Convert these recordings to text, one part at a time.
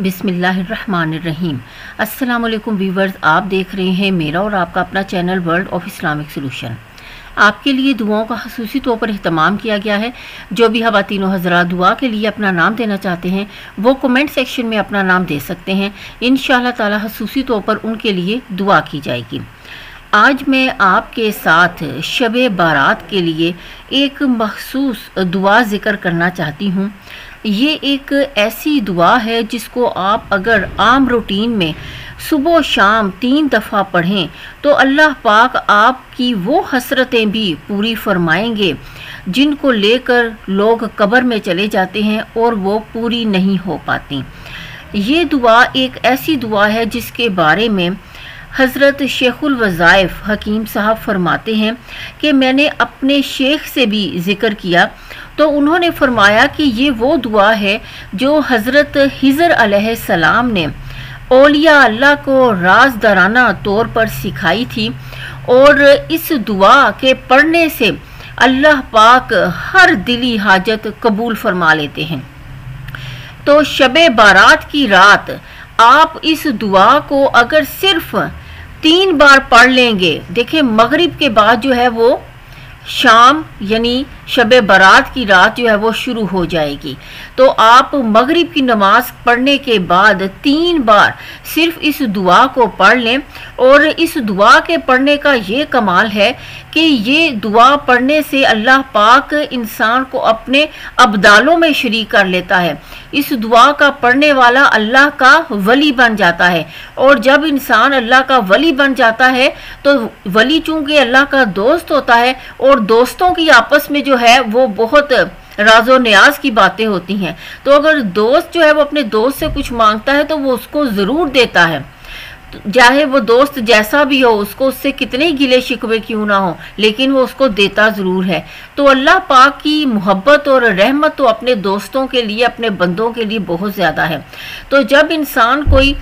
बिसमीम अस्सलाम वीवर्स आप देख रहे हैं मेरा और आपका अपना channel world of Islamic solution. आपके लिए दुआओं का खसूसी तौर पर अहतमाम किया गया है। जो भी हवा तीनों हजरा दुआ के लिए अपना नाम देना चाहते हैं, वो कमेंट सेक्शन में अपना नाम दे सकते हैं। इन ताला खसूसी तौर पर उनके लिए दुआ की जाएगी। आज मैं आपके साथ शब बारात के लिए एक मखसूस दुआ ज़िक्र करना चाहती हूँ। ये एक ऐसी दुआ है जिसको आप अगर आम रूटीन में सुबह शाम तीन दफ़ा पढ़ें तो अल्लाह पाक आपकी वो हसरतें भी पूरी फरमाएँगे, जिनको लेकर लोग कब्र में चले जाते हैं और वो पूरी नहीं हो पाती। ये दुआ एक ऐसी दुआ है जिसके बारे में हज़रत शेखुल वज़ाइफ हकीम साहब फरमाते हैं कि मैंने अपने शेख से भी ज़िक्र किया तो उन्होंने फरमाया कि ये वो दुआ है जो हज़रत हिजर सलाम ने ओलिया अल्लाह को राजदाराना तौर पर सिखाई थी और इस दुआ के पढ़ने से अल्लाह पाक हर दिली हाजत कबूल फरमा लेते हैं। तो शब बारात की रात आप इस दुआ को अगर सिर्फ़ तीन बार पढ़ लेंगे देखिए मगरिब के बाद जो है वो शाम, यानी शब बारात की रात जो है वो शुरू हो जाएगी। तो आप मगरिब की नमाज़ पढ़ने के बाद तीन बार सिर्फ़ इस दुआ को पढ़ लें और इस दुआ के पढ़ने का ये कमाल है कि ये दुआ पढ़ने से अल्लाह पाक इंसान को अपने अबदालों में शरीक कर लेता है। इस दुआ का पढ़ने वाला अल्लाह का वली बन जाता है और जब इंसान अल्लाह का वली बन जाता है तो वली चूँकि अल्लाह का दोस्त होता है और दोस्तों की आपस में जो है, वो बहुत राजो न्याज की बातें होती हैं। तो अगर दोस्त जो है, वो अपने दोस्त से कुछ माँगता है तो वो उसको ज़रूर देता है। चाहे वो दोस्त जैसा भी हो, उसको उससे कितने गिले शिकवे क्यों ना हो, लेकिन वो उसको देता ज़रूर है। तो अल्लाह पाक की मोहब्बत और रहमत तो अपने दोस्तों के लिए, अपने बंदों के लिए बहुत ज़्यादा है। तो जब इंसान कोई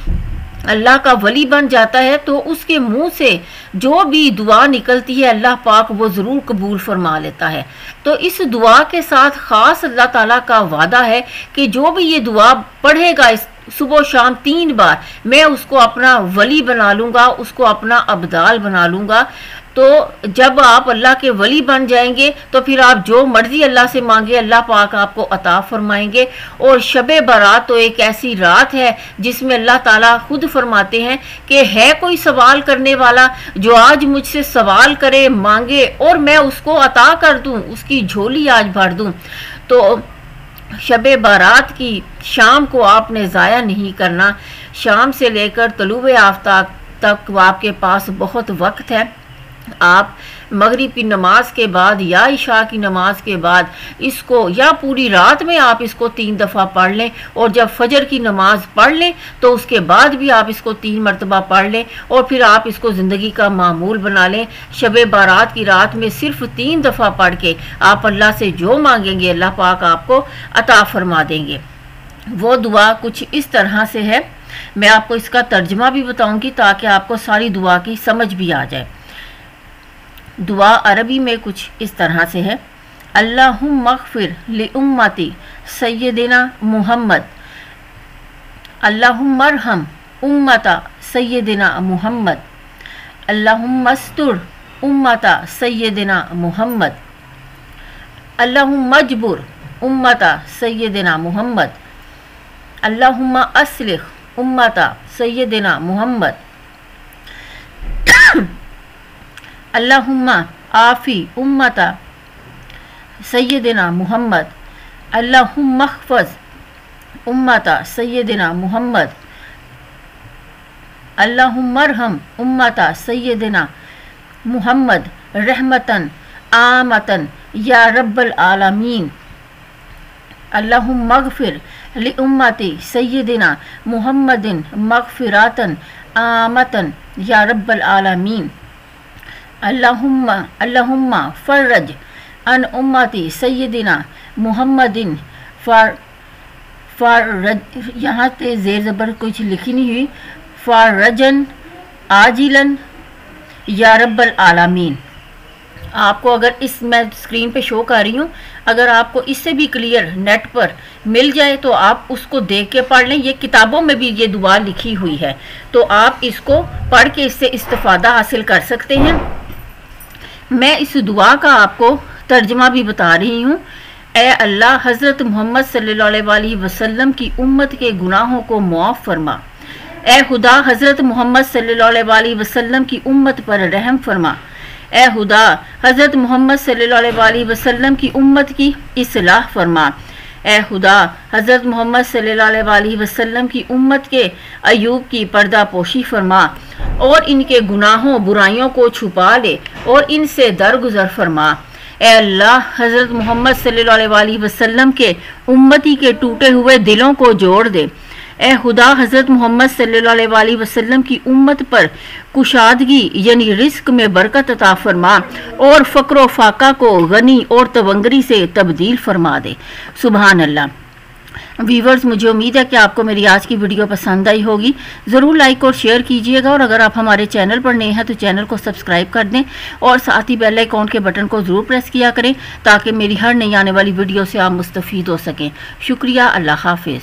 अल्लाह का वली बन जाता है तो उसके मुँह से जो भी दुआ निकलती है, अल्लाह पाक वो ज़रूर कबूल फरमा लेता है। तो इस दुआ के साथ ख़ास अल्लाह ताला का वादा है कि जो भी ये दुआ पढ़ेगा इस सुबह शाम तीन बार, मैं उसको अपना वली बना लूँगा, उसको अपना अबदाल बना लूँगा। तो जब आप अल्लाह के वली बन जाएँगे तो फिर आप जो मर्ज़ी अल्लाह से मांगे, अल्लाह पाक आपको अता फरमाएँगे। और शब बारात तो एक ऐसी रात है, जिसमें अल्लाह ताला खुद फरमाते हैं कि है कोई सवाल करने वाला जो आज मुझसे सवाल करे, मांगे, और मैं उसको अता कर दूँ, उसकी झोली आज भर दूँ। तो शब बारात की शाम को आपने ज़ाया नहीं करना। शाम से लेकर तलुब आफ्ताब तक आपके पास बहुत वक्त है। आप मगरिब की नमाज़ के बाद या इशा की नमाज़ के बाद इसको, या पूरी रात में आप इसको तीन दफ़ा पढ़ लें और जब फजर की नमाज़ पढ़ लें तो उसके बाद भी आप इसको तीन मरतबा पढ़ लें और फिर आप इसको ज़िंदगी का मामूल बना लें। शब बारात की रात में सिर्फ़ तीन दफ़ा पढ़ के आप अल्लाह से जो मांगेंगे, अल्लाह पाक आपको अता फरमा देंगे। वो दुआ कुछ इस तरह से है। मैं आपको इसका तर्जमा भी बताऊँगी ताकि आपको सारी दुआ की समझ भी आ जाए। दुआ अरबी में कुछ इस तरह से है। अल्लाह मगफिर उम्मती सैदिना मोहम्मद। अल्लाह मरहम उम्मता सैदिना मोहम्मद। अल्लाह मस्तुर उम्मता सैदिना मोहम्मद। अल्लाह मजबूर उम्मता सैदिना मोहम्मद। अल्लाह असलिख उम्मता सैदिना मोहम्मद। अल्लाहुम्मा आफ़ी उम्मता सैदिना मोहम्मद अल्लाहुम्महफ़ उम्मता सैदिना मोहम्मद अल्लाहुम्मरहम उम्मता सैदिना मोहम्मद रहमतन आमतन या रब्बल आलमीन अल्लाहुम्मगफिर लिउम्मती सैदिना मोहम्मदिन मगफिरातन आमतन या रब्बल आलमीन अल्लाहुम्मा फ़र्रज अन उम्मती सैदिना मोहम्मदिन फ़ार फ़ारज यहाँ पे जेर ज़बर कुछ लिखी नहीं हुई फ़ारजन आजिलन या रब्बल आलामीन आपको अगर इस मैं स्क्रीन पे शो कर रही हूँ, अगर आपको इससे भी क्लियर नेट पर मिल जाए तो आप उसको देख के पढ़ लें। ये किताबों में भी ये दुआ लिखी हुई है। तो आप इसको पढ़ के इससे इस्तफादा हासिल कर सकते हैं। मैं इस दुआ का आपको तर्जमा भी बता रही हूँ। ए अल्लाह, हज़रत मोहम्मद सल्लल्लाहु वसल्लम की उम्मत के गुनाहों को मुआफ़ फरमा। ए खुदा, हज़रत मोहम्मद सल्लल्लाहु वसल्लम की उम्मत पर रहम फरमा। ए खुदा, हज़रत मोहम्मद अलैहि वसल्लम की उम्मत की इसलाह फरमा। ए खुदा, हज़रत मोहम्मद अलैहि वसल्लम की उम्मत के अयूब की पर्दा पोशी फरमा। और इनके गुनाहों, बुराइयों को छुपा ले और इनसे दरगुजर फरमा। ए अल्लाह, हज़रत मोहम्मद सल्लल्लाहु वसल्लम के उम्मती के टूटे हुए दिलों को जोड़ दे। ए खुदा, हज़रत मोहम्मद सल्लल्लाहु वसल्लम की उम्मत पर कुशादगी, यानी रिस्क में बरकत अता फरमा और फ़क्र फाका को गनी और तवंगरी से तब्दील फरमा दे। सुबहान अल्लाह। वीवर्स मुझे उम्मीद है कि आपको मेरी आज की वीडियो पसंद आई होगी। ज़रूर लाइक और शेयर कीजिएगा और अगर आप हमारे चैनल पर नए हैं तो चैनल को सब्सक्राइब कर दें और साथ ही बेल आइकॉन के बटन को ज़रूर प्रेस किया करें ताकि मेरी हर नई आने वाली वीडियो से आप मुस्तफ़ हो सकें। शुक्रिया, अल्लाह हाफिज़।